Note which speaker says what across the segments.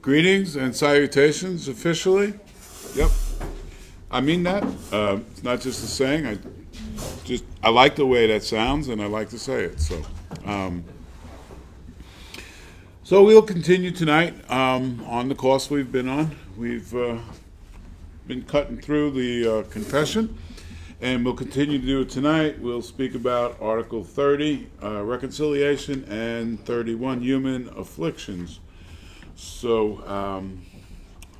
Speaker 1: Greetings and salutations officially. Yep. I mean that. Uh, it's not just a saying. I just I like the way that sounds, and I like to say it. So, um, so we'll continue tonight um, on the course we've been on. We've uh, been cutting through the uh, confession, and we'll continue to do it tonight. We'll speak about Article 30, uh, reconciliation, and 31, human afflictions. So um,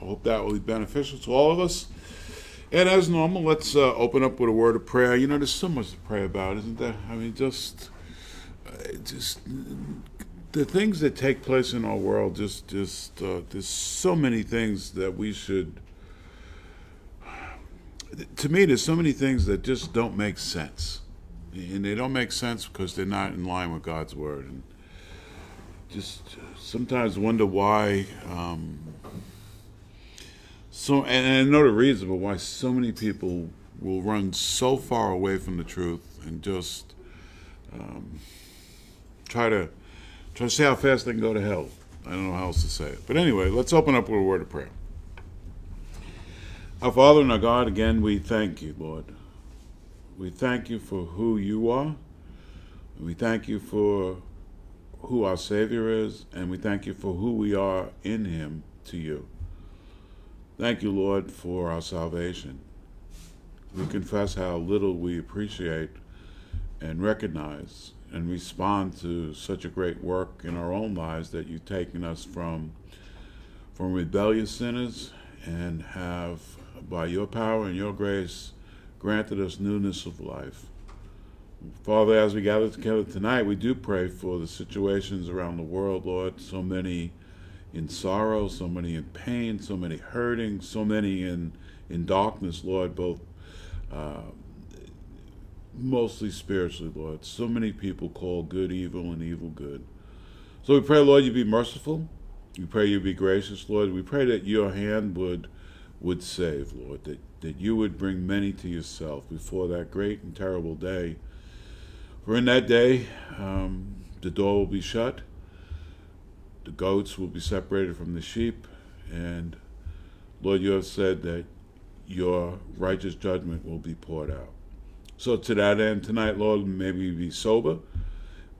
Speaker 1: I hope that will be beneficial to all of us. And as normal, let's uh, open up with a word of prayer. You know, there's so much to pray about, isn't there? I mean, just, uh, just the things that take place in our world. Just, just uh, there's so many things that we should. To me, there's so many things that just don't make sense, and they don't make sense because they're not in line with God's word. And just sometimes wonder why. Um, so, and I know the reason, but why so many people will run so far away from the truth and just um, try to try to see how fast they can go to hell. I don't know how else to say it. But anyway, let's open up with a word of prayer. Our Father and our God, again, we thank you, Lord. We thank you for who you are. We thank you for who our Savior is, and we thank you for who we are in Him to you. Thank you, Lord, for our salvation. We confess how little we appreciate and recognize and respond to such a great work in our own lives that you've taken us from from rebellious sinners and have by your power and your grace granted us newness of life. Father, as we gather together tonight, we do pray for the situations around the world, Lord. So many in sorrow, so many in pain, so many hurting, so many in, in darkness, Lord, both uh, mostly spiritually, Lord. So many people call good evil and evil good. So we pray, Lord, you be merciful. We pray you be gracious, Lord. We pray that your hand would would save, Lord, that, that you would bring many to yourself before that great and terrible day for in that day, um, the door will be shut, the goats will be separated from the sheep, and Lord, you have said that your righteous judgment will be poured out. So, to that end, tonight, Lord, may we be sober,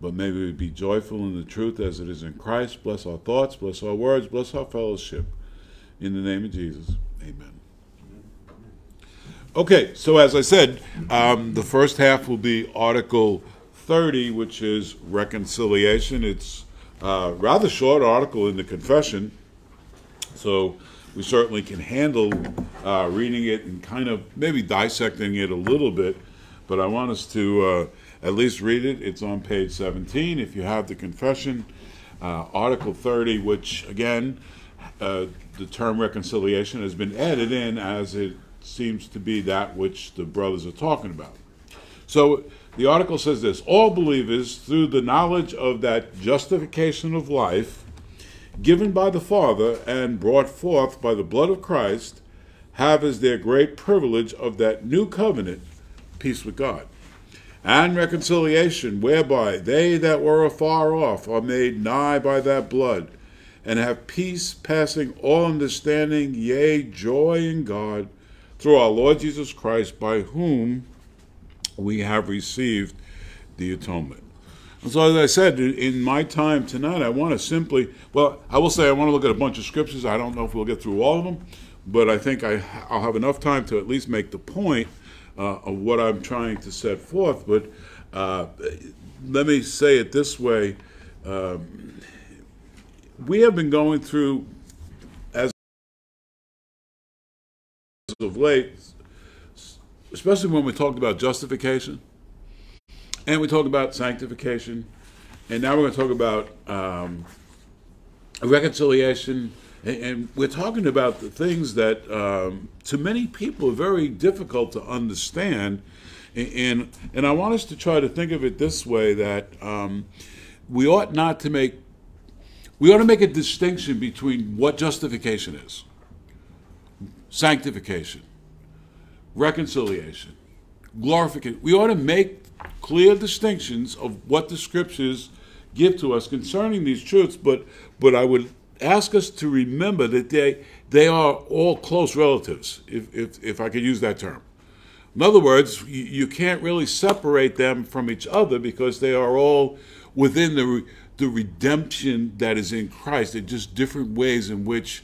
Speaker 1: but maybe we be joyful in the truth as it is in Christ. Bless our thoughts, bless our words, bless our fellowship. In the name of Jesus, amen. Okay, so as I said, um, the first half will be Article 30, which is reconciliation. It's a rather short article in the confession, so we certainly can handle uh, reading it and kind of maybe dissecting it a little bit. But I want us to uh, at least read it. It's on page 17 if you have the confession. Uh, article 30, which again, uh, the term reconciliation has been added in as it seems to be that which the brothers are talking about. So the article says this All believers, through the knowledge of that justification of life given by the Father and brought forth by the blood of Christ, have as their great privilege of that new covenant peace with God and reconciliation, whereby they that were afar off are made nigh by that blood, and have peace passing all understanding, yea, joy in God, through our Lord Jesus Christ, by whom we have received the atonement. And so, as I said, in my time tonight, I want to simply, well, I will say I want to look at a bunch of scriptures. I don't know if we'll get through all of them, but I think I, will have enough time to at least make the point uh, of what I'm trying to set forth. But uh, let me say it this way um, we have been going through, as of late, especially when we talked about justification and we talked about sanctification, and now we're going to talk about um, reconciliation. And, and, we're talking about the things that, um, to many people, are very difficult to understand. And, and I want us to try to think of it this way that um, we ought not to make, we ought to make a distinction between what justification is, sanctification, reconciliation, glorification. We ought to make clear distinctions of what the scriptures give to us concerning these truths, but but I would ask us to remember that they, they are all close relatives, if, if, if I could use that term. In other words, you, you can't really separate them from each other because they are all within the, the redemption that is in Christ. They're just different ways in which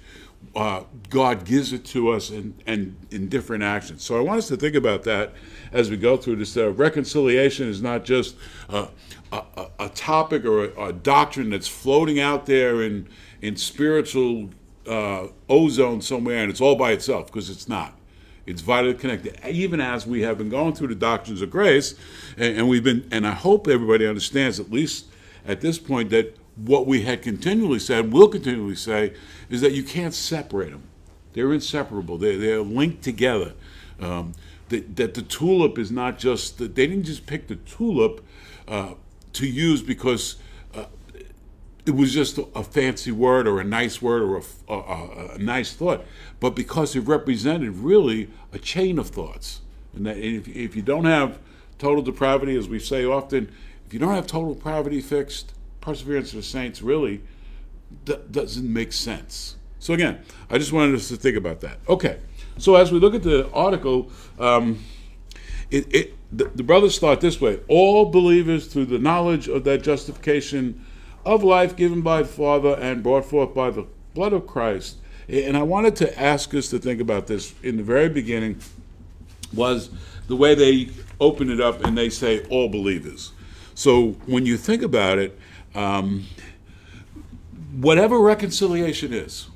Speaker 1: uh, God gives it to us and, and in different actions. So I want us to think about that as we go through this. Uh, reconciliation is not just uh, a, a, topic or a, a, doctrine that's floating out there in, in spiritual uh, ozone somewhere and it's all by itself, because it's not. It's vitally connected. Even as we have been going through the doctrines of grace, and, and we've been, and I hope everybody understands, at least at this point, that what we had continually said, will continually say, is that you can't separate them. They're inseparable. They're, they're linked together. Um, that, that, the tulip is not just, they didn't just pick the tulip uh, to use because uh, it was just a, a, fancy word or a nice word or a, a, a, nice thought, but because it represented really a chain of thoughts. And that if, if you don't have total depravity, as we say often, if you don't have total depravity fixed, perseverance of the saints really doesn't make sense. So again, I just wanted us to think about that. Okay, so as we look at the article, um, it, it the, the, brothers start this way: all believers through the knowledge of that justification of life given by the Father and brought forth by the blood of Christ. And I wanted to ask us to think about this in the very beginning. Was the way they open it up and they say all believers. So when you think about it, um, whatever reconciliation is,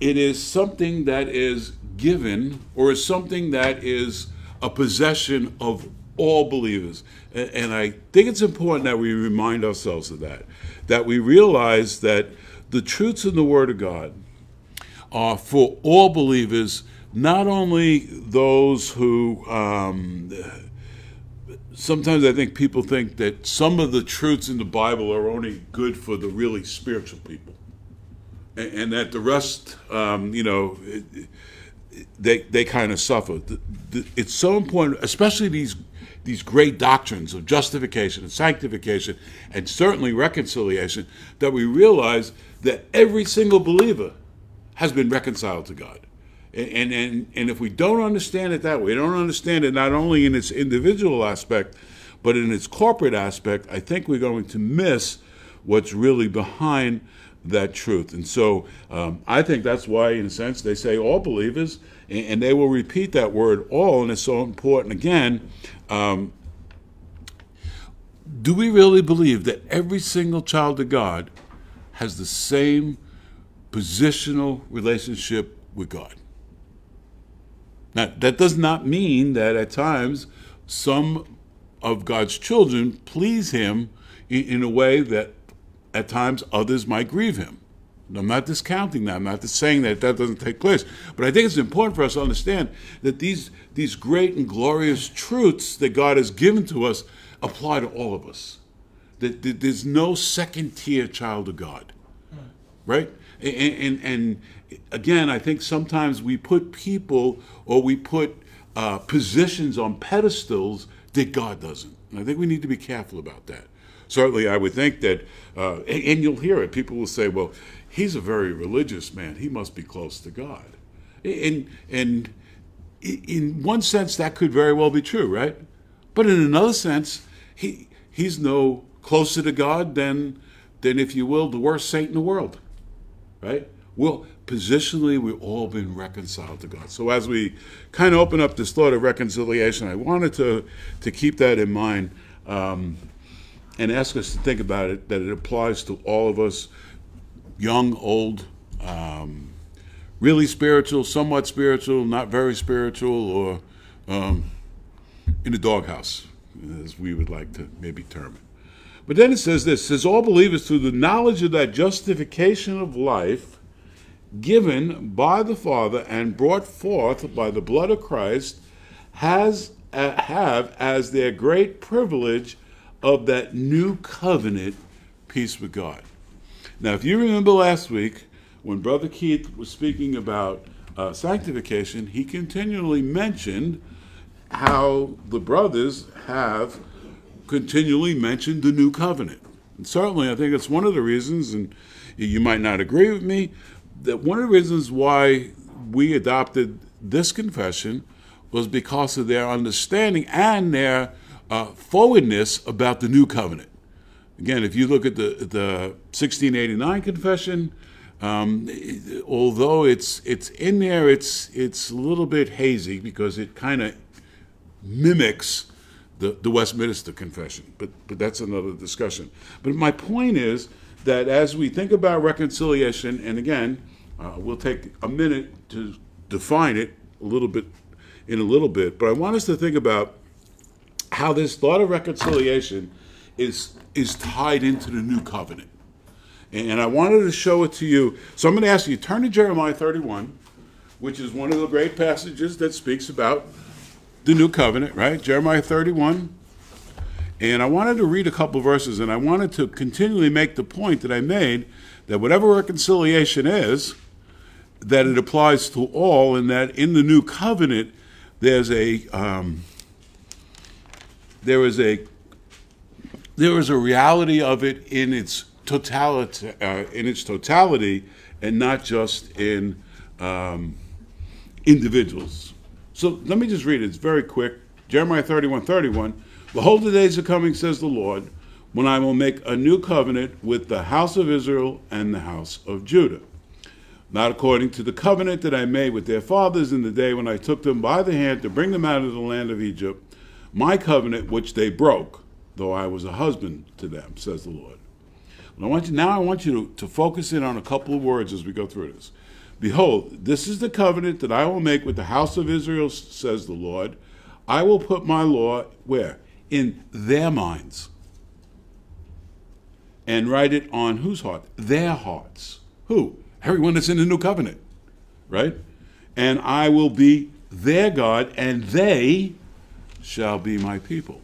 Speaker 1: it is something that is given or is something that is a possession of all believers. And I think it's important that we remind ourselves of that, that we realize that the truths in the Word of God are for all believers, not only those who. Um, sometimes I think people think that some of the truths in the Bible are only good for the really spiritual people, and, and that the rest, um, you know, they they kind of suffer. The, the, it's so important, especially these these great doctrines of justification and sanctification, and certainly reconciliation, that we realize that every single believer has been reconciled to God. And, and, and if we don't understand it that way, don't understand it not only in its individual aspect, but in its corporate aspect, I think we're going to miss what's really behind that truth. And so um, I think that's why, in a sense, they say all believers, and, and, they will repeat that word all, and it's so important. Again, um, do we really believe that every single child of God has the same positional relationship with God? Now, that does not mean that at times some of God's children please Him in, a way that at times others might grieve Him. I'm not discounting that. I'm not saying that that doesn't take place. But I think it's important for us to understand that these, these great and glorious truths that God has given to us apply to all of us. That, that there's no second tier child of God. Right? And, and, and, again, I think sometimes we put people or we put uh, positions on pedestals that God doesn't. And I think we need to be careful about that. Certainly, I would think that, uh, and, and you'll hear it, people will say, well, he's a very religious man. He must be close to God. And, and in one sense, that could very well be true, right? But in another sense, he, he's no closer to God than, than, if you will, the worst saint in the world right? Well, positionally, we've all been reconciled to God. So as we kind of open up this thought of reconciliation, I wanted to, to keep that in mind um, and ask us to think about it, that it applies to all of us, young, old, um, really spiritual, somewhat spiritual, not very spiritual, or um, in the doghouse, as we would like to maybe term it. But then it says this says all believers through the knowledge of that justification of life given by the Father and brought forth by the blood of Christ has uh, have as their great privilege of that new covenant peace with God. Now, if you remember last week when Brother Keith was speaking about uh, sanctification, he continually mentioned how the brothers have continually mentioned the new covenant. And certainly, I think it's one of the reasons, and you might not agree with me, that one of the reasons why we adopted this confession was because of their understanding and their uh, forwardness about the new covenant. Again, if you look at the the 1689 confession, um, although it's it's in there, it's it's a little bit hazy because it kind of mimics the, the Westminster Confession, but but that's another discussion. But my point is that as we think about reconciliation, and again, uh, we'll take a minute to define it a little bit in a little bit, but I want us to think about how this thought of reconciliation is is tied into the new covenant. And I wanted to show it to you. So I'm going to ask you turn to Jeremiah 31, which is one of the great passages that speaks about the new covenant, right? Jeremiah 31. And I wanted to read a couple verses, and I wanted to continually make the point that I made that whatever reconciliation is, that it applies to all, and that in the new covenant, there's a um, there is a there is a reality of it in its totality, uh, in its totality, and not just in um, individuals. So let me just read it. It's very quick. Jeremiah 31, 31. Behold, the days are coming, says the Lord, when I will make a new covenant with the house of Israel and the house of Judah. Not according to the covenant that I made with their fathers in the day when I took them by the hand to bring them out of the land of Egypt, my covenant which they broke, though I was a husband to them, says the Lord. I want you now I want you to, to focus in on a couple of words as we go through this. Behold, this is the covenant that I will make with the house of Israel, says the Lord. I will put my law where? In their minds. And write it on whose heart? Their hearts. Who? Everyone that's in the new covenant. Right? And I will be their God, and they shall be my people.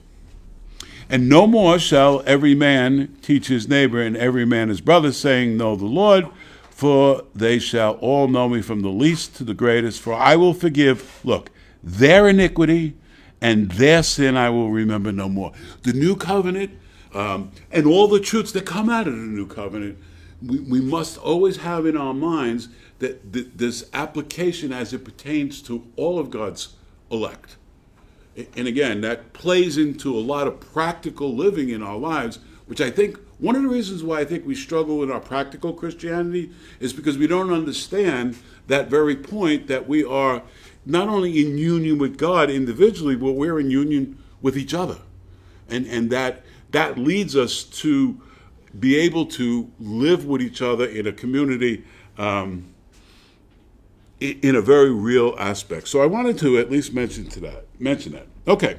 Speaker 1: And no more shall every man teach his neighbor and every man his brother, saying, Know the Lord, for they shall all know me from the least to the greatest. For I will forgive, look, their iniquity and their sin I will remember no more. The new covenant um, and all the truths that come out of the new covenant, we, we must always have in our minds that th- this application as it pertains to all of God's elect and again, that plays into a lot of practical living in our lives, which I think one of the reasons why I think we struggle in our practical Christianity is because we don't understand that very point that we are not only in union with God individually, but we're in union with each other. And, and that, that leads us to be able to live with each other in a community um, in a very real aspect. So I wanted to at least mention to that, mention that. Okay.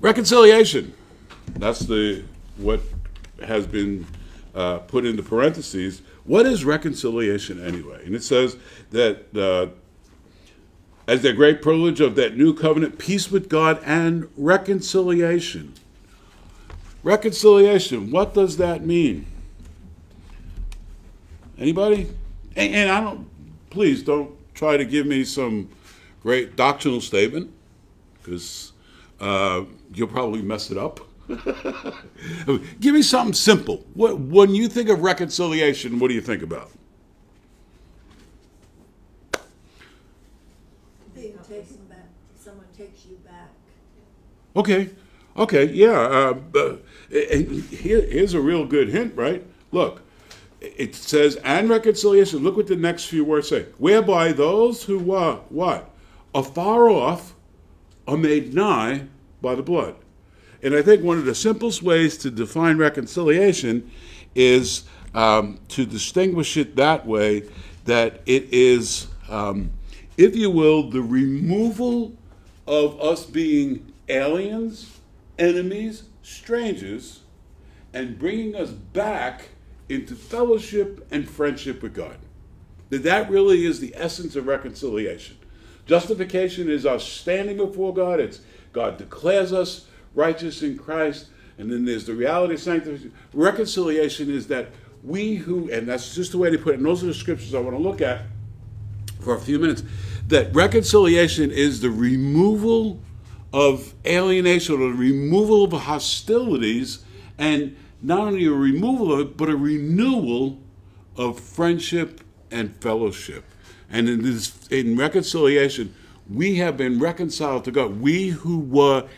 Speaker 1: Reconciliation. That's the what has been uh, put into parentheses. What is reconciliation anyway? And it says that uh, as the great privilege of that new covenant, peace with God and reconciliation. Reconciliation. What does that mean? Anybody? And, and I don't please don't try to give me some great doctrinal statement because uh, you'll probably mess it up. give me something simple. What, when you think of reconciliation, what do you think about?
Speaker 2: Being taken back, someone takes you back.
Speaker 1: Okay, okay, yeah. Uh, here, here's a real good hint, right? Look, it says, and reconciliation. Look what the next few words say. Whereby those who were what? Afar off are made nigh by the blood. And I think one of the simplest ways to define reconciliation is um, to distinguish it that way that it is, um, if you will, the removal of us being aliens, enemies, strangers, and bringing us back into fellowship and friendship with God. That that really is the essence of reconciliation. Justification is us standing before God. It's God declares us righteous in Christ. And then there's the reality of sanctification. Reconciliation is that we who, and that's just the way to put it, and those are the scriptures I want to look at for a few minutes, that reconciliation is the removal of alienation or the removal of hostilities and not only a removal of it, but a renewal of friendship and fellowship. And in this in reconciliation, we have been reconciled to God. We who were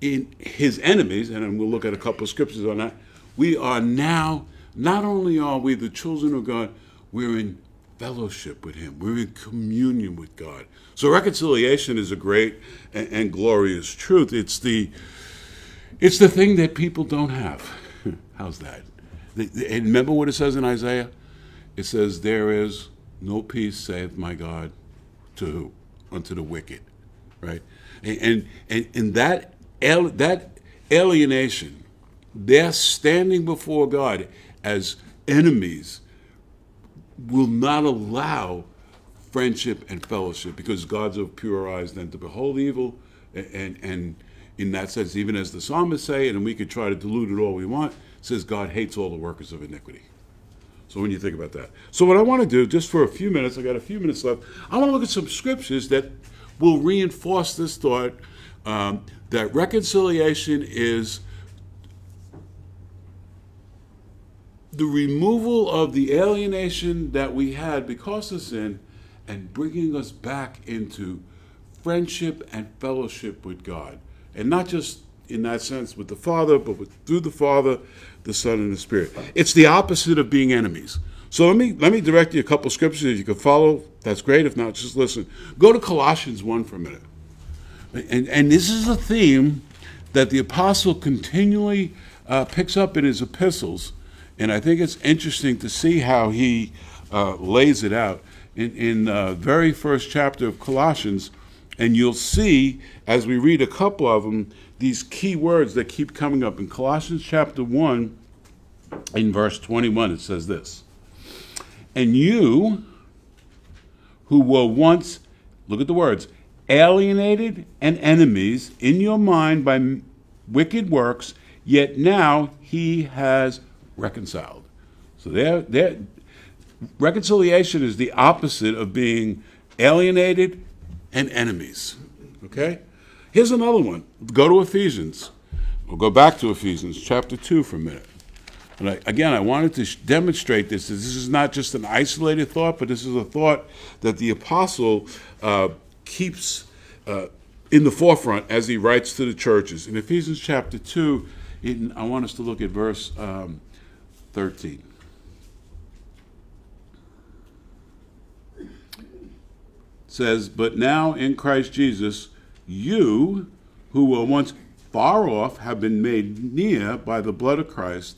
Speaker 1: in his enemies, and we'll look at a couple of scriptures on that, we are now, not only are we the children of God, we're in fellowship with him. We're in communion with God. So reconciliation is a great and, and glorious truth. It's the it's the thing that people don't have. How's that? And remember what it says in Isaiah? It says, There is no peace, saith my God, to who? Unto the wicked. Right? And and, and, and that that alienation, they're standing before God as enemies, will not allow friendship and fellowship because God's of pure eyes than to behold evil and, and, in that sense, even as the psalmist say, and we could try to dilute it all we want, says God hates all the workers of iniquity. So when you think about that. So what I want to do, just for a few minutes, I got a few minutes left, I want to look at some scriptures that will reinforce this thought um, that reconciliation is the removal of the alienation that we had because of sin and bringing us back into friendship and fellowship with God and not just in that sense with the Father, but with, through the Father, the Son, and the Spirit. It's the opposite of being enemies. So let me let me direct you a couple scriptures. If you can follow, that's great. If not, just listen. Go to Colossians one for a minute, and and this is a theme that the apostle continually uh, picks up in his epistles, and I think it's interesting to see how he uh, lays it out in in uh, very first chapter of Colossians. And you'll see as we read a couple of them, these key words that keep coming up. In Colossians chapter 1, in verse 21, it says this And you who were once, look at the words, alienated and enemies in your mind by wicked works, yet now he has reconciled. So there, there, reconciliation is the opposite of being alienated and enemies. Okay? Here's another one. Go to Ephesians. We'll go back to Ephesians chapter 2 for a minute. And I, again, I wanted to demonstrate this. This is not just an isolated thought, but this is a thought that the apostle uh, keeps uh, in the forefront as he writes to the churches. In Ephesians chapter 2, in, I want us to look at verse um, 13. says, But now in Christ Jesus, you who were once far off have been made near by the blood of Christ,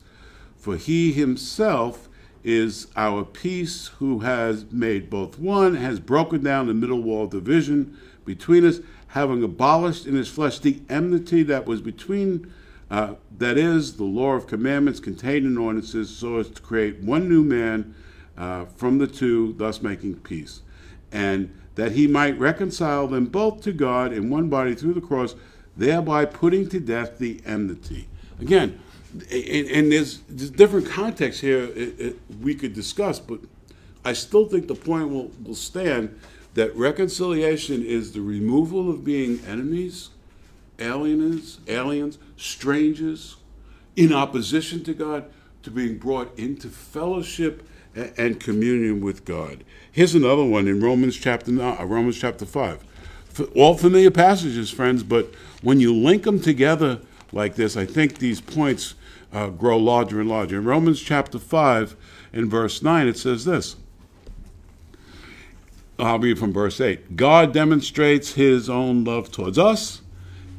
Speaker 1: for he himself is our peace, who has made both one, has broken down the middle wall of division between us, having abolished in his flesh the enmity that was between, uh, that is, the law of commandments contained in ordinances, so as to create one new man uh, from the two, thus making peace. And that he might reconcile them both to God in one body through the cross, thereby putting to death the enmity. Again, and, and there's, there's, different contexts here it, it, we could discuss, but I still think the point will, will stand that reconciliation is the removal of being enemies, aliens, aliens, strangers, in opposition to God, to being brought into fellowship and communion with God. Here's another one in Romans chapter nine, uh, Romans chapter five. All familiar passages, friends, but when you link them together like this, I think these points uh, grow larger and larger. In Romans chapter five, in verse nine, it says this. I'll read from verse 8. God demonstrates his own love towards us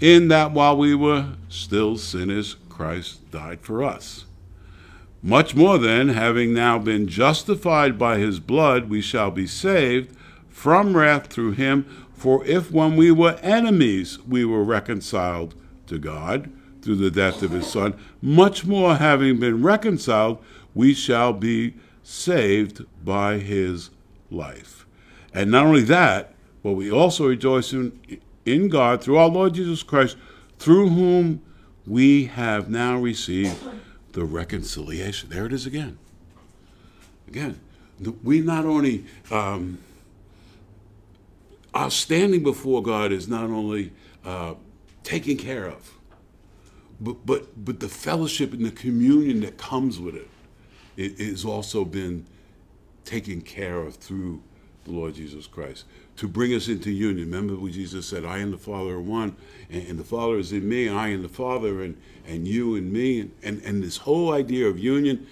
Speaker 1: in that while we were still sinners, Christ died for us. Much more then, having now been justified by his blood, we shall be saved from wrath through him. For if when we were enemies we were reconciled to God through the death of his Son, much more having been reconciled, we shall be saved by his life. And not only that, but we also rejoice in, in God through our Lord Jesus Christ, through whom we have now received the reconciliation. There it is again. Again, we not only, um, our standing before God is not only uh, taken care of, but but but the fellowship and the communion that comes with it, it has also been taken care of through the Lord Jesus Christ to bring us into union. Remember what Jesus said, I and the Father are one, and, and the Father is in me, I and the Father, and, and you and me. And, and, and this whole idea of union,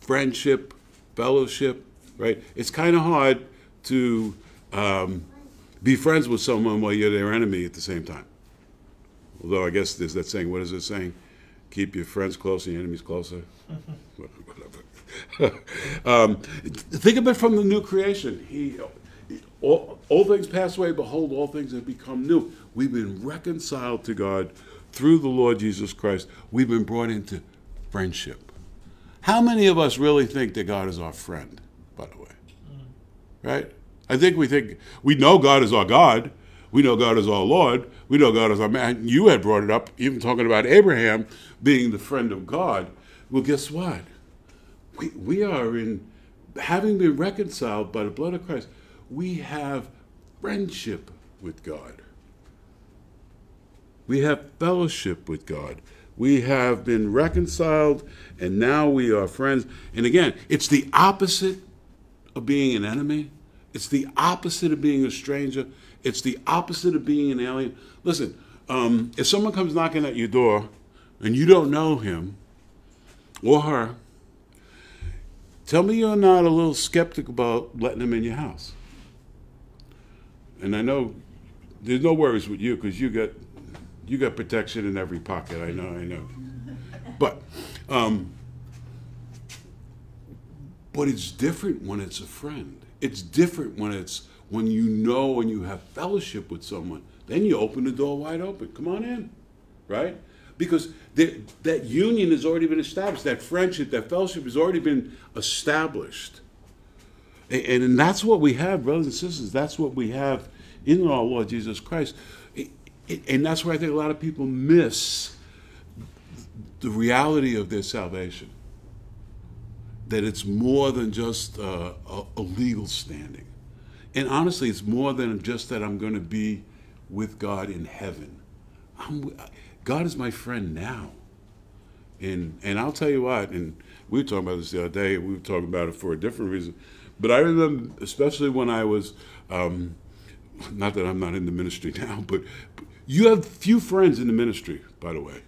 Speaker 1: friendship, fellowship, right? It's kind of hard to um, be friends with someone while you're their enemy at the same time. Although I guess there's that saying, what is it saying? Keep your friends close and your enemies closer. Um, think of it from the new creation. He, all, all things pass away, behold, all things have become new. We've been reconciled to God through the Lord Jesus Christ. We've been brought into friendship. How many of us really think that God is our friend, by the way? Right? I think we think, we know God is our God. We know God is our Lord. We know God is our man. You had brought it up, even talking about Abraham being the friend of God. Well, guess what? We, we are in, having been reconciled by the blood of Christ, we have friendship with God. We have fellowship with God. We have been reconciled and now we are friends. And again, it's the opposite of being an enemy. It's the opposite of being a stranger. It's the opposite of being an alien. Listen, um, if someone comes knocking at your door and you don't know him or her, tell me you're not a little skeptic about letting them in your house. And I know there's no worries with you because you got you got protection in every pocket. I know, I know. But um, but it's different when it's a friend. It's different when it's when you know and you have fellowship with someone. Then you open the door wide open. Come on in, right? Because that union has already been established. That friendship, that fellowship has already been established. And, and that's what we have, brothers and sisters. That's what we have in our Lord Jesus Christ. And that's where I think a lot of people miss the reality of their salvation. That it's more than just uh, a, a legal standing. And honestly, it's more than just that I'm going to be with God in heaven. I'm, God is my friend now. And, and I'll tell you what, and we were talking about this the other day, we were talking about it for a different reason. But I remember, especially when I was, um, not that I'm not in the ministry now, but you have few friends in the ministry, by the way.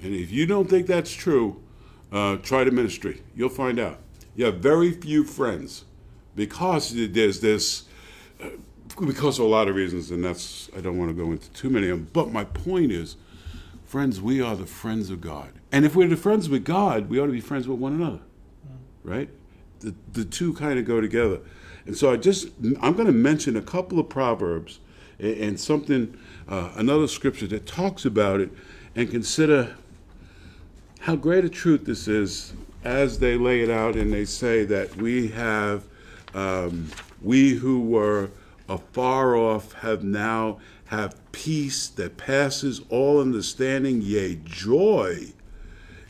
Speaker 1: And if you don't think that's true, uh, try the ministry. You'll find out. You have very few friends because there's this, uh, because of a lot of reasons, and that's, I don't want to go into too many of them. But my point is, friends, we are the friends of God. And if we're the friends with God, we ought to be friends with one another, right? The, the two kind of go together. And so I just, I'm going to mention a couple of proverbs and, and something, uh, another scripture that talks about it, and consider how great a truth this is as they lay it out and they say that we have, um, we who were afar off have now have peace that passes all understanding, yea, joy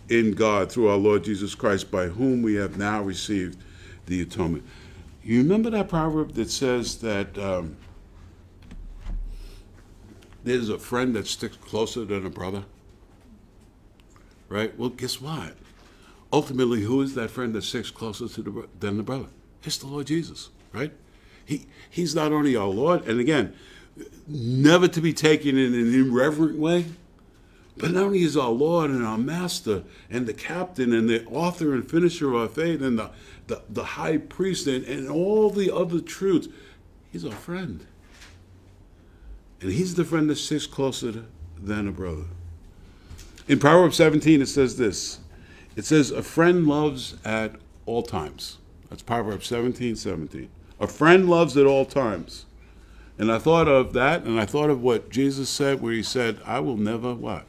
Speaker 1: in God through our Lord Jesus Christ, by whom we have now received the atonement. You remember that proverb that says that um, there's a friend that sticks closer than a brother? Right? Well, guess what? Ultimately, who is that friend that sticks closer to the, than the brother? It's the Lord Jesus, right? He, he's not only our Lord, and again, never to be taken in an irreverent way, but not only is our Lord and our Master and the captain and the author and finisher of our faith and the, the, the high priest and, and all the other truths, he's our friend. And he's the friend that sits closer than a brother. In Proverbs 17, it says this it says, A friend loves at all times. That's Proverbs 17, 17. A friend loves at all times. And I thought of that, and I thought of what Jesus said, where he said, I will never what?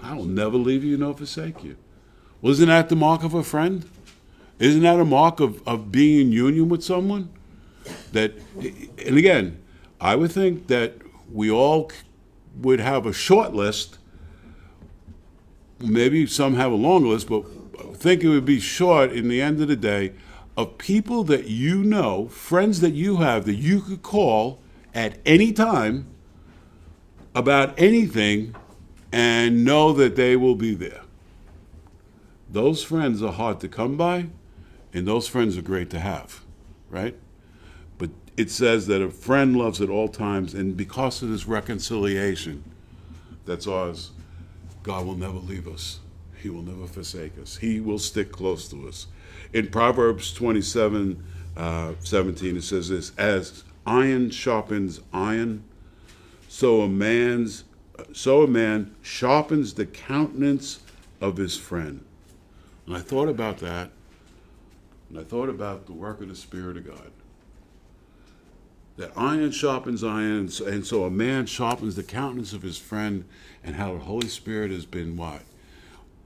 Speaker 1: I will never leave you nor forsake you. Well, isn't that the mark of a friend? Isn't that a mark of, of being in union with someone? That, and again, I would think that we all would have a short list. Maybe some have a long list, but I think it would be short in the end of the day of people that you know, friends that you have that you could call at any time about anything and know that they will be there. Those friends are hard to come by, and those friends are great to have, right? But it says that a friend loves at all times, and because of this reconciliation that's ours, God will never leave us. He will never forsake us. He will stick close to us. In Proverbs 27 uh, 17, it says this As iron sharpens iron, so a man's so a man sharpens the countenance of his friend. And I thought about that, and I thought about the work of the Spirit of God. That iron sharpens iron, and so a man sharpens the countenance of his friend, and how the Holy Spirit has been what?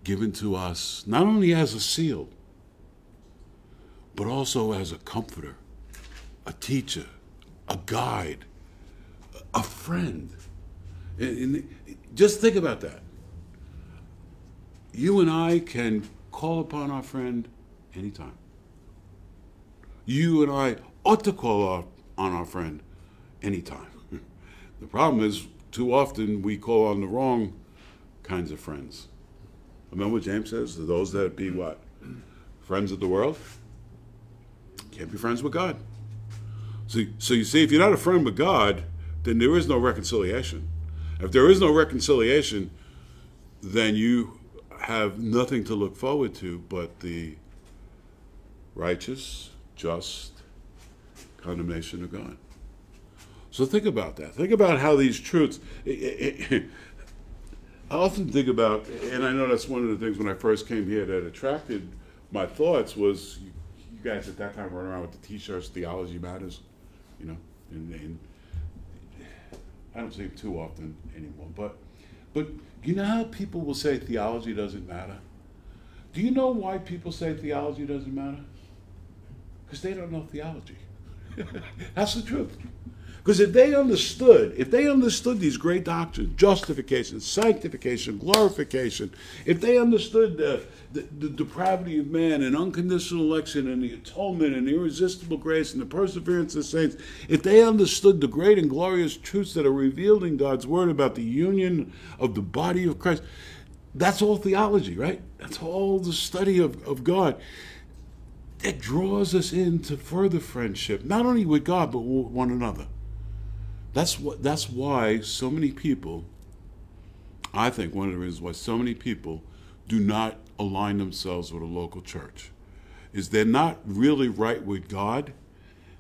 Speaker 1: Given to us, not only as a seal, but also as a comforter, a teacher, a guide, a friend. And, just think about that. You and I can call upon our friend anytime. You and I ought to call our, on our friend anytime. the problem is, too often we call on the wrong kinds of friends. Remember what James says? Those that be what? Friends of the world? Can't be friends with God. So, so you see, if you're not a friend with God, then there is no reconciliation. If there is no reconciliation, then you have nothing to look forward to but the righteous, just condemnation of God. So think about that. Think about how these truths. I often think about, and I know that's one of the things when I first came here that attracted my thoughts was you, you guys at that time running around with the T-shirts, "Theology Matters," you know, and, and I don't see it too often anymore. But, but you know how people will say theology doesn't matter? Do you know why people say theology doesn't matter? Because they don't know theology. That's the truth. Because if they understood, if they understood these great doctrines, justification, sanctification, glorification, if they understood the, the, the, depravity of man and unconditional election and the atonement and irresistible grace and the perseverance of saints, if they understood the great and glorious truths that are revealed in God's word about the union of the body of Christ, that's all theology, right? That's all the study of, of God. It draws us into further friendship, not only with God, but with one another. That's what. That's why so many people. I think one of the reasons why so many people do not align themselves with a local church is they're not really right with God.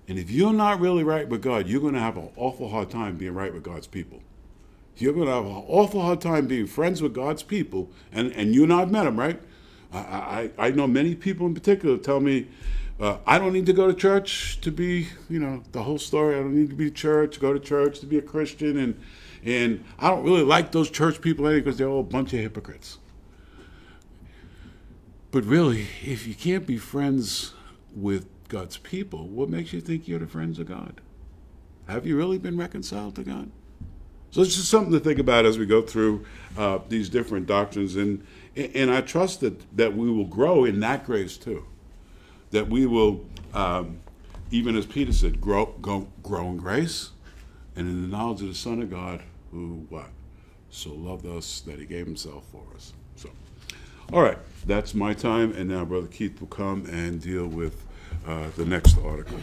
Speaker 1: And if you're not really right with God, you're going to have an awful hard time being right with God's people. You're going to have an awful hard time being friends with God's people. And, and you and I have met them, right? I, I, I know many people in particular tell me, uh, I don't need to go to church to be, you know, the whole story. I don't need to be church, go to church to be a Christian, and and I don't really like those church people anyway because they're all a bunch of hypocrites. But really, if you can't be friends with God's people, what makes you think you're the friends of God? Have you really been reconciled to God? So it's just something to think about as we go through uh, these different doctrines, and and I trust that that we will grow in that grace too that we will, um, even as Peter said, grow, go, grow in grace and in the knowledge of the Son of God, who what? So loved us that he gave himself for us. So, all right, that's my time, and now Brother Keith will come and deal with uh, the next article.